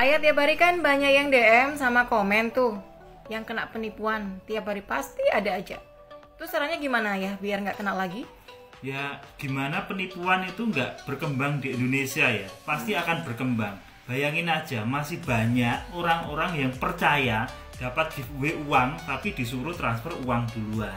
Ayat tiap hari kan banyak yang DM sama komen tuh yang kena penipuan. Tiap hari pasti ada aja. Tuh sarannya gimana ya biar nggak kena lagi? Ya gimana penipuan itu nggak berkembang di Indonesia ya? Pasti akan berkembang. Bayangin aja masih banyak orang-orang yang percaya dapat giveaway uang tapi disuruh transfer uang duluan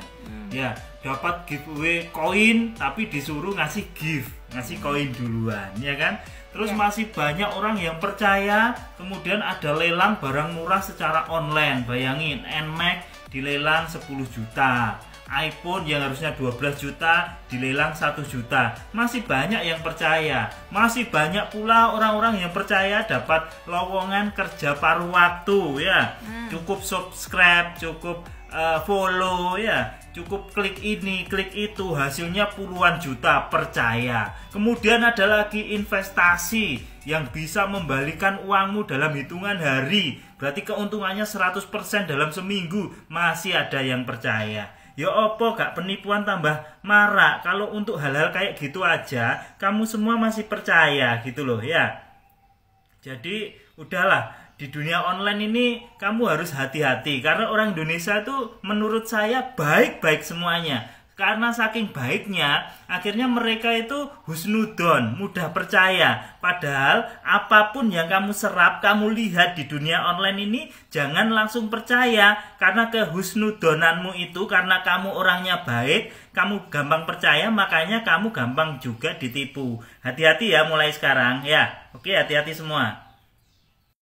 Ya dapat giveaway koin tapi disuruh ngasih gift Ngasih koin duluan ya kan? Terus Ya. masih banyak orang yang percaya kemudian ada lelang barang murah secara online. Bayangin NMAX dilelang 10 juta iPhone yang harusnya 12 juta dilelang 1 juta. Masih banyak yang percaya. Masih banyak pula orang-orang yang percaya dapat lowongan kerja paruh waktu ya. Cukup subscribe cukup eh, follow ya. Cukup klik ini klik itu hasilnya puluhan juta percaya. Kemudian ada lagi investasi yang bisa membalikan uangmu dalam hitungan hari. Berarti keuntungannya 100% dalam seminggu. Masih ada yang percaya Ya opo gak penipuan tambah marah kalau untuk hal-hal kayak gitu aja kamu semua masih percaya gitu loh ya. Jadi udahlah di dunia online ini kamu harus hati-hati karena orang Indonesia tuh menurut saya baik-baik semuanya. Karena saking baiknya akhirnya mereka itu husnudon, mudah percaya. Padahal apa pun yang kamu serap, kamu lihat di dunia online ini jangan langsung percaya karena kehusnudonanmu itu karena kamu orangnya baik, kamu gampang percaya makanya kamu gampang juga ditipu. Hati-hati ya mulai sekarang ya. Oke, hati-hati semua.